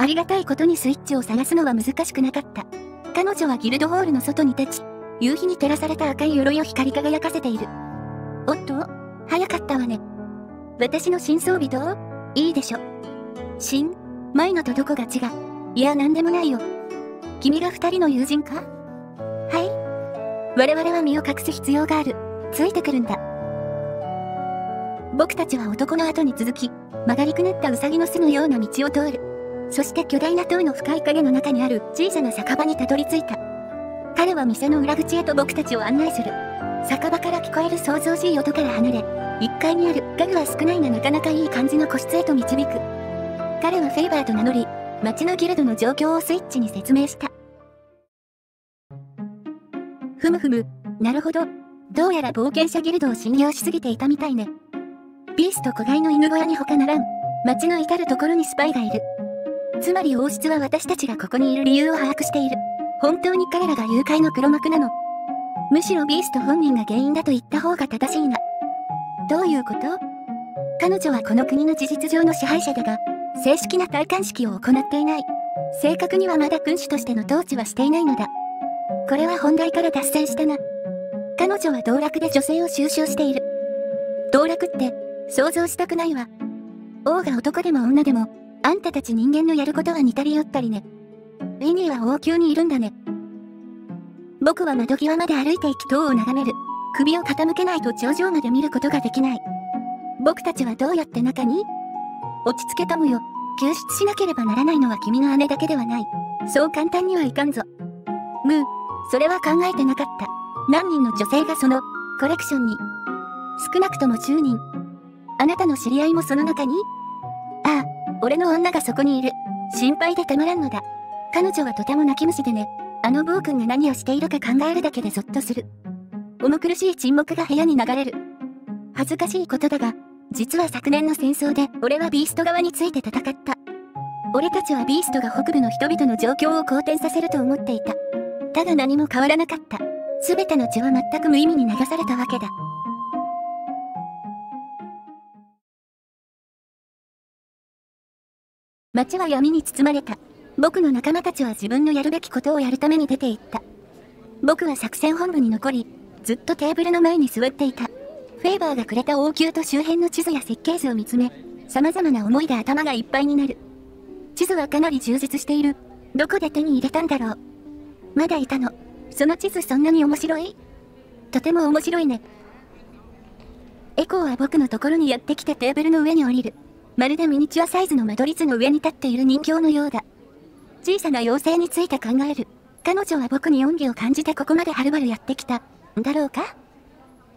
ありがたいことにスイッチを探すのは難しくなかった。彼女はギルドホールの外に立ち、夕日に照らされた赤い鎧を光り輝かせている。おっと早かったわね。私の新装備どう？いいでしょ。新？前のとどこが違う？いや、なんでもないよ。君が二人の友人か？はい。我々は身を隠す必要がある。ついてくるんだ。僕たちは男の後に続き、曲がりくねったウサギの巣のような道を通る。そして巨大な塔の深い影の中にある小さな酒場にたどり着いた。彼は店の裏口へと僕たちを案内する。酒場から聞こえる想像しい音から離れ、1階にある家具は少ないがなかなかいい感じの個室へと導く。彼はフェイバーと名乗り、町のギルドの状況をスイッチに説明した。ふむふむ、なるほど。どうやら冒険者ギルドを信用しすぎていたみたいね。ビースト子飼いの犬小屋に他ならん。町の至るところにスパイがいる。つまり王室は私たちがここにいる理由を把握している。本当に彼らが誘拐の黒幕なの。むしろビースト本人が原因だと言った方が正しいな。どういうこと？彼女はこの国の事実上の支配者だが、正式な戴冠式を行っていない。正確にはまだ君主としての統治はしていないのだ。これは本題から脱線したな。彼女は道楽で女性を収集している。道楽って想像したくないわ。王が男でも女でもあんたたち人間のやることは似たり寄ったりね。ウィニーは王宮にいるんだね。僕は窓際まで歩いていき塔を眺める。首を傾けないと頂上まで見ることができない。僕たちはどうやって中に？落ち着けたむよ。救出しなければならないのは君の姉だけではない。そう簡単にはいかんぞ。ムー、それは考えてなかった。何人の女性がその？コレクションに。少なくとも10人。あなたの知り合いもその中に？ああ、俺の女がそこにいる。心配でたまらんのだ。彼女はとても泣き虫でね。あの暴君が何をしているか考えるだけでゾッとする。重苦しい沈黙が部屋に流れる。恥ずかしいことだが、実は昨年の戦争で俺はビースト側について戦った。俺たちはビーストが北部の人々の状況を好転させると思っていた。ただ何も変わらなかった。全ての血は全く無意味に流されたわけだ。街は闇に包まれた。僕の仲間たちは自分のやるべきことをやるために出て行った。僕は作戦本部に残り、ずっとテーブルの前に座っていた。フェーバーがくれた王宮と周辺の地図や設計図を見つめ、様々な思いで頭がいっぱいになる。地図はかなり充実している。どこで手に入れたんだろう。まだいたの。その地図そんなに面白い？とても面白いね。エコーは僕のところにやってきてテーブルの上に降りる。まるでミニチュアサイズの間取り図の上に立っている人形のようだ。小さな妖精について考える。彼女は僕に恩義を感じてここまではるばるやってきた。んだろうか？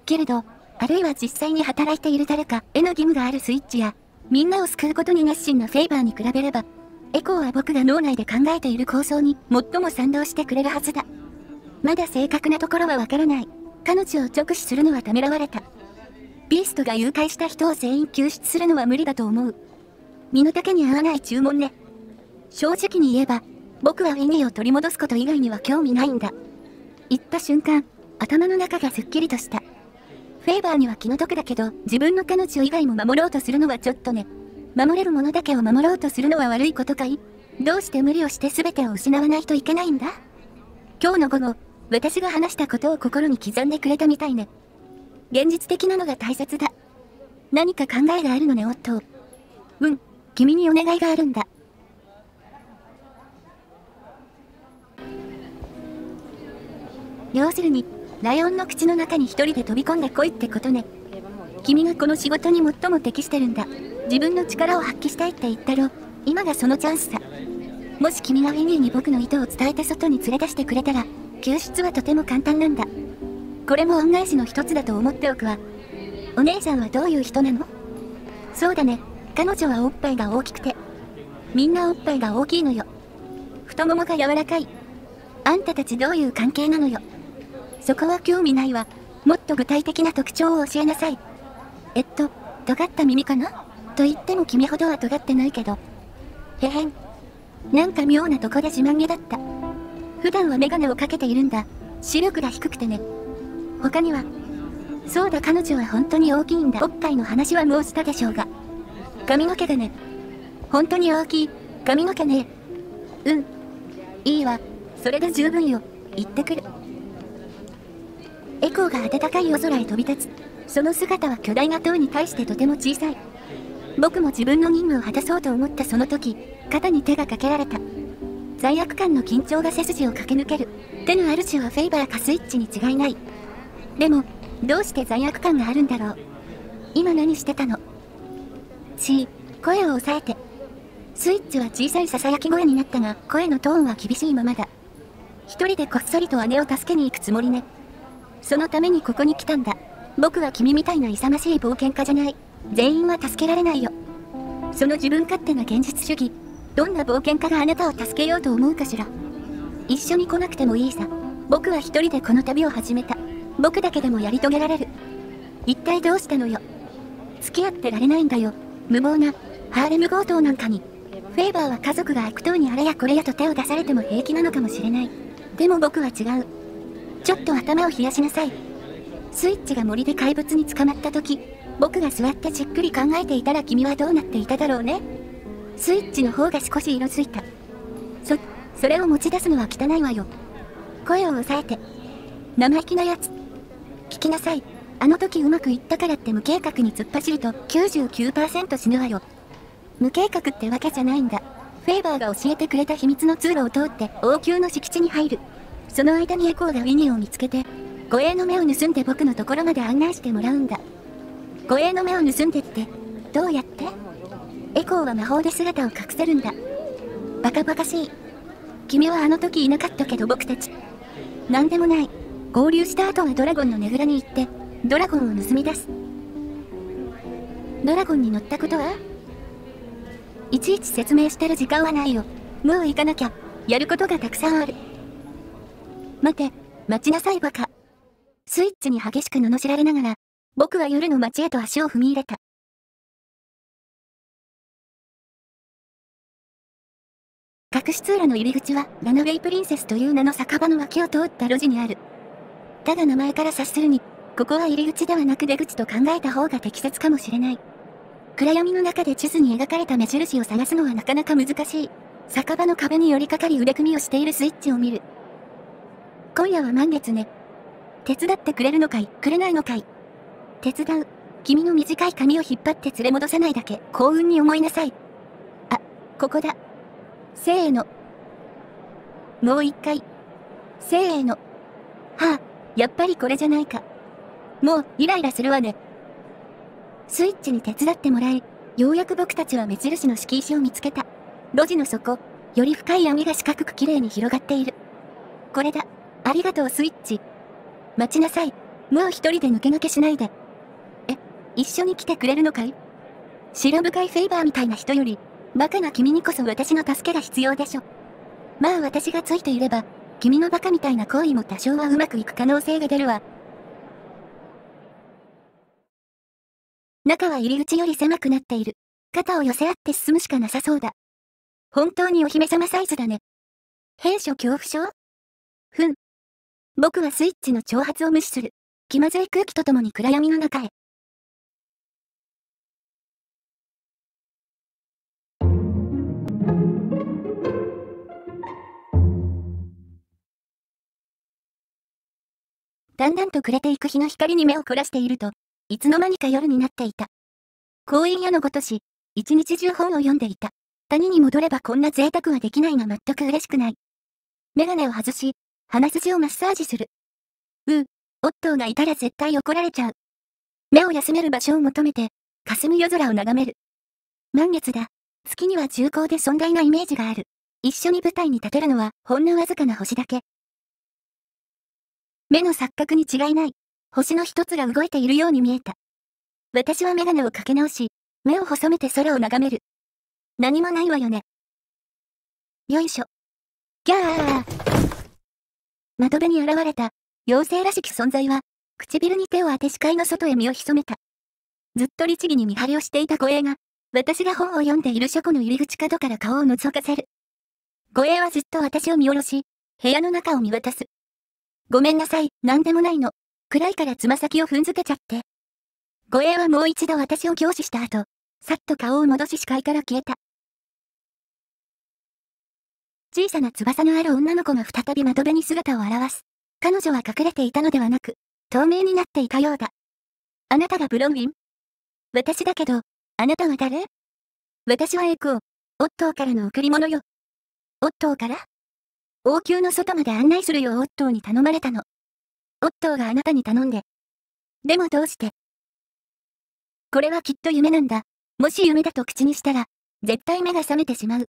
けれど、あるいは実際に働いている誰かへの義務があるスイッチや、みんなを救うことに熱心なフェイバーに比べれば、エコーは僕が脳内で考えている構想に最も賛同してくれるはずだ。まだ正確なところはわからない。彼女を直視するのはためらわれた。ビーストが誘拐した人を全員救出するのは無理だと思う。身の丈に合わない注文ね。正直に言えば、僕はウィニーを取り戻すこと以外には興味ないんだ。言った瞬間、頭の中がすっきりとした。フェイバーには気の毒だけど、自分の彼女以外も守ろうとするのはちょっとね。守れるものだけを守ろうとするのは悪いことかい？どうして無理をして全てを失わないといけないんだ？今日の午後、私が話したことを心に刻んでくれたみたいね。現実的なのが大切だ。何か考えがあるのね、オットー。うん、君にお願いがあるんだ。要するに、ライオンの口の中に一人で飛び込んでこいってことね。君がこの仕事に最も適してるんだ。自分の力を発揮したいって言ったろ。今がそのチャンスさ。もし君がウィニーに僕の意図を伝えて外に連れ出してくれたら、救出はとても簡単なんだ。これも恩返しの一つだと思っておくわ。お姉さんはどういう人なの？そうだね。彼女はおっぱいが大きくて。みんなおっぱいが大きいのよ。太ももが柔らかい。あんたたちどういう関係なのよ。そこは興味ないわ。もっと具体的な特徴を教えなさい。えっと、尖った耳かな？と言っても君ほどは尖ってないけど。へへん。なんか妙なとこで自慢げだった。普段はメガネをかけているんだ。視力が低くてね。他にはそうだ彼女は本当に大きいんだおっぱいの話はもうしたでしょうが髪の毛がね本当に大きい髪の毛ねうん。いいわ。それで十分よ。行ってくる。エコーが暖かい夜空へ飛び立つ。その姿は巨大な塔に対してとても小さい。僕も自分の任務を果たそうと思ったその時、肩に手がかけられた。罪悪感の緊張が背筋を駆け抜ける。手の主はフェイバーかスイッチに違いない。でも、どうして罪悪感があるんだろう。今何してたの？ち声を抑えて。スイッチは小さい囁き声になったが、声のトーンは厳しいままだ。一人でこっそりと姉を助けに行くつもりね。そのためにここに来たんだ。僕は君みたいな勇ましい冒険家じゃない。全員は助けられないよ。その自分勝手な現実主義。どんな冒険家があなたを助けようと思うかしら。一緒に来なくてもいいさ。僕は一人でこの旅を始めた。僕だけでもやり遂げられる。一体どうしたのよ。付き合ってられないんだよ。無謀な、ハーレム強盗なんかに。フェイバーは家族が悪党にあれやこれやと手を出されても平気なのかもしれない。でも僕は違う。ちょっと頭を冷やしなさい。スイッチが森で怪物に捕まった時、僕が座ってじっくり考えていたら君はどうなっていただろうね。スイッチの方が少し色づいた。そ、それを持ち出すのは汚いわよ。声を抑えて。生意気なやつ。聞きなさい。あの時うまくいったからって無計画に突っ走ると99%死ぬわよ。無計画ってわけじゃないんだ。フェイバーが教えてくれた秘密の通路を通って王宮の敷地に入る。その間にエコーがウィニーを見つけて、護衛の目を盗んで僕のところまで案内してもらうんだ。護衛の目を盗んでって、どうやって？エコーは魔法で姿を隠せるんだ。バカバカしい。君はあの時いなかったけど僕たち。何でもない。合流した後はドラゴンのねぐらに行って、ドラゴンを盗み出す。ドラゴンに乗ったことは？いちいち説明してる時間はないよ。もう行かなきゃ。やることがたくさんある。待て、待ちなさいバカ。スイッチに激しく罵られながら、僕は夜の街へと足を踏み入れた。隠し通路の入り口は、ラノウェイプリンセスという名の酒場の脇を通った路地にある。ただ名前から察するに、ここは入り口ではなく出口と考えた方が適切かもしれない。暗闇の中で地図に描かれた目印を探すのはなかなか難しい。酒場の壁に寄りかかり腕組みをしているスイッチを見る。今夜は満月ね。手伝ってくれるのかい？くれないのかい？手伝う。君の短い髪を引っ張って連れ戻さないだけ幸運に思いなさい。あ、ここだ。せーの。もう一回。せーの。はあ、やっぱりこれじゃないか。もう、イライラするわね。スイッチに手伝ってもらい、ようやく僕たちは目印の敷石を見つけた。路地の底、より深い闇が四角く綺麗に広がっている。これだ。ありがとうスイッチ。待ちなさい。もう一人で抜け抜けしないで。え、一緒に来てくれるのかい？白深いフェイバーみたいな人より、バカな君にこそ私の助けが必要でしょ。まあ私がついていれば、君のバカみたいな行為も多少はうまくいく可能性が出るわ。中は入り口より狭くなっている。肩を寄せ合って進むしかなさそうだ。本当にお姫様サイズだね。兵所恐怖症？ふん。僕はスイッチの挑発を無視する。気まずい空気とともに暗闇の中へ。だんだんと暮れていく日の光に目を凝らしていると、いつの間にか夜になっていた。婚姻屋のごとし、一日中本を読んでいた。谷に戻ればこんな贅沢はできないが全く嬉しくない。メガネを外し、鼻筋をマッサージする。うう、オットーがいたら絶対怒られちゃう。目を休める場所を求めて、霞夜空を眺める。満月だ。月には重厚で尊大なイメージがある。一緒に舞台に立てるのはほんのわずかな星だけ。目の錯覚に違いない。星の一つが動いているように見えた。私はメガネをかけ直し、目を細めて空を眺める。何もないわよね。よいしょ。ギャー窓辺に現れた、妖精らしき存在は、唇に手を当て視界の外へ身を潜めた。ずっと律儀に見張りをしていた護衛が、私が本を読んでいる書庫の入り口角から顔を覗かせる。護衛はずっと私を見下ろし、部屋の中を見渡す。ごめんなさい、なんでもないの。暗いからつま先を踏んづけちゃって。護衛はもう一度私を凝視した後、さっと顔を戻し視界から消えた。小さな翼のある女の子が再び窓辺に姿を現す。彼女は隠れていたのではなく、透明になっていたようだ。あなたがブロンウィン？私だけど、あなたは誰？私はエクオ、オットーからの贈り物よ。オットーから？王宮の外まで案内するようオットーに頼まれたの。オットーがあなたに頼んで。でもどうして？これはきっと夢なんだ。もし夢だと口にしたら、絶対目が覚めてしまう。